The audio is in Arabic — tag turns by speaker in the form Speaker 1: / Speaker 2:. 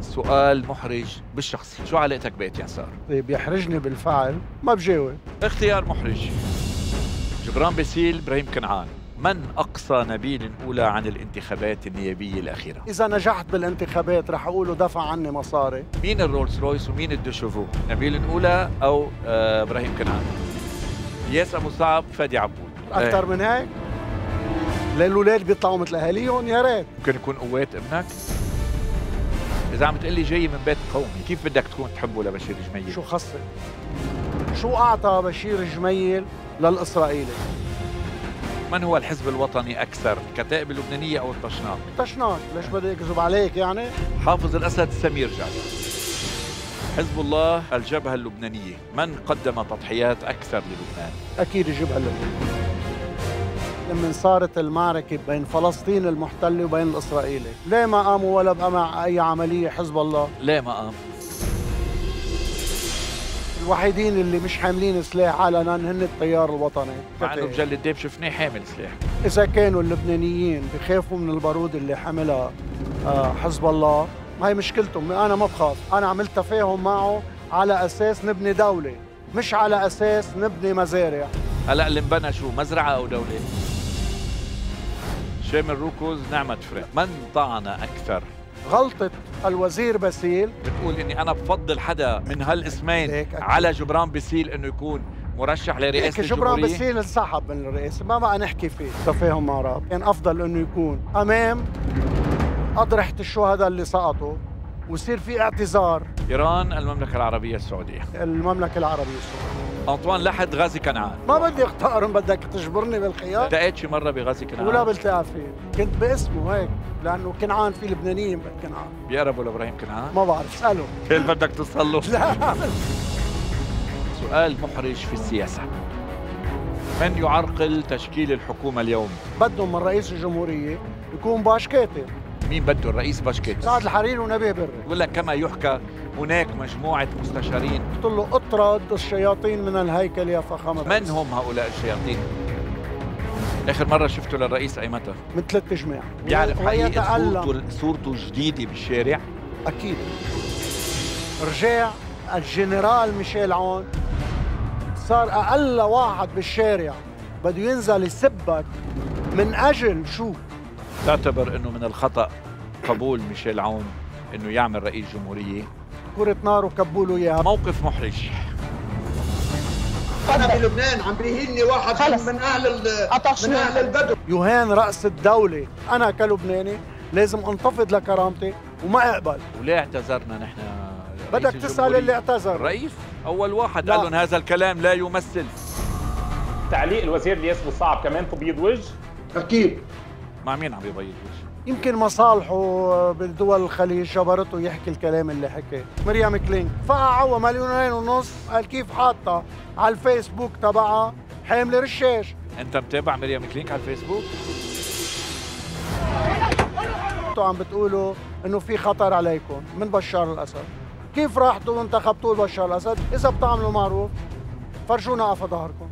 Speaker 1: سؤال محرج بالشخصي شو علاقتك بيت يسار
Speaker 2: بيحرجني بالفعل ما بجاوب
Speaker 1: اختيار محرج جبران باسيل إبراهيم كنعان من أقصى نبيل نقولا عن الانتخابات النيابية الأخيرة؟
Speaker 2: إذا نجحت بالانتخابات رح أقوله دفع عني مصاري
Speaker 1: مين ال Rolls Royce ومين ال deux chevaux؟ نبيل نقولا أو آه إبراهيم كنعان؟ الياس أبو صعب فادي عبود
Speaker 2: أكثر من هيك؟ للولاد بيطلعوا مثل أهاليهم يا ريت
Speaker 1: ممكن يكون قوات ابنك؟ إذا عم تقلي جاي من بيت قومي كيف بدك تكون تحبه لبشير جميل؟
Speaker 2: شو خصك؟ شو أعطى بشير جميل للإسرائيلي؟
Speaker 1: من هو الحزب الوطني أكثر الكتائب اللبنانية أو الطشناق؟
Speaker 2: الطشناق ليش بدي أكذب عليك يعني؟
Speaker 1: حافظ الأسد سمير جعفر حزب الله الجبهة اللبنانية من قدم تضحيات أكثر للبنان؟
Speaker 2: أكيد الجبهة اللبنانية لما صارت المعركة بين فلسطين المحتلة وبين الإسرائيلي. ليه ما قاموا ولا بقى مع أي عملية حزب الله؟
Speaker 1: ليه ما قام؟
Speaker 2: الوحيدين اللي مش حاملين سلاح علنا هن التيار الوطني.
Speaker 1: مع إنه بجل الديب شفناه حامل سلاح.
Speaker 2: إذا كانوا اللبنانيين بخافوا من البارود اللي حملها آه، حزب الله ما هي مشكلتهم. أنا ما بخاف. أنا عملت تفاهم معه على أساس نبني دولة مش على أساس نبني مزارع.
Speaker 1: هلأ اللي انبنى شو؟ مزرعة أو دولة؟ شامل روكز نعمة افرام. من طعن أكثر؟
Speaker 2: غلطة الوزير باسيل.
Speaker 1: بتقول إني أنا بفضل حدا من هالاسمين على جبران باسيل إنه يكون مرشح لرئاسه
Speaker 2: جبران باسيل انسحب من الرئاسه ما بقى نحكي فيه. تفاهم معراب. كان يعني أفضل إنه يكون أمام اضرحه الشهداء اللي سقطوا. ويصير في اعتذار.
Speaker 1: إيران المملكة العربية السعودية.
Speaker 2: المملكة العربية السعودية.
Speaker 1: أنطوان لحد غازي كنعان.
Speaker 2: ما بدي اختارهم بدك تجبرني بالخيار
Speaker 1: التقيت شي مرة بغازي كنعان؟
Speaker 2: ولا بلتقى فيه كنت باسمه هيك لأنه كنعان في لبنانيين كنعان.
Speaker 1: بيقربوا لابراهيم كنعان.
Speaker 2: ما بعرف اسأله.
Speaker 1: كيف بدك توصل له
Speaker 2: لا.
Speaker 1: سؤال محرج في السياسة. من يعرقل تشكيل الحكومة اليوم؟
Speaker 2: بدهم من رئيس الجمهورية يكون باش كاتب
Speaker 1: مين بده الرئيس باشكيت
Speaker 2: سعد الحريري ونبيه بري.
Speaker 1: بقول لك كما يحكى هناك مجموعة مستشارين.
Speaker 2: قلت له اطرد الشياطين من الهيكل يا فخامة
Speaker 1: من هم هؤلاء الشياطين؟ آخر مرة شفته للرئيس أي متى؟
Speaker 2: من ثلاث أجماع
Speaker 1: بيعرف حقيقة صورته, صورته جديدة بالشارع؟
Speaker 2: أكيد. رجع الجنرال ميشيل عون. صار أقل واحد بالشارع. بده ينزل يسبك من أجل شو؟
Speaker 1: تعتبر إنه من الخطأ قبول ميشيل عون إنه يعمل رئيس جمهورية.
Speaker 2: كرة نار وكبوا له اياها
Speaker 1: موقف محرج.
Speaker 3: أنا بلبنان عم بيهيني واحد خلص. من أهل من أهل البدو.
Speaker 2: يهان رأس الدولة. أنا كلبناني لازم أنتفض لكرامتي وما أقبل.
Speaker 1: وليه اعتذرنا نحن
Speaker 2: بدك تسأل اللي اعتذر.
Speaker 1: الرئيس أول واحد. قال لهم هذا الكلام لا يمثل.
Speaker 4: تعليق الوزير الياس صعب كمان تبيض وجه؟
Speaker 3: أكيد.
Speaker 1: مع مين عم يبيض. وجه؟
Speaker 2: يمكن مصالحه بدول الخليج جبرته يحكي الكلام اللي حكاه مريم كلينك فقعوا مليونين ونص قال كيف حاطة على الفيسبوك تبعها؟ حامله رشاش
Speaker 1: أنت متابع مريم كلينك على الفيسبوك؟
Speaker 2: أنتوا عم بتقولوا إنه في خطر عليكم من بشار الأسد. كيف راحتوا وانتخبتوا بشار الأسد؟ إذا بتعملوا معروف فرجونا قفا ظهركم.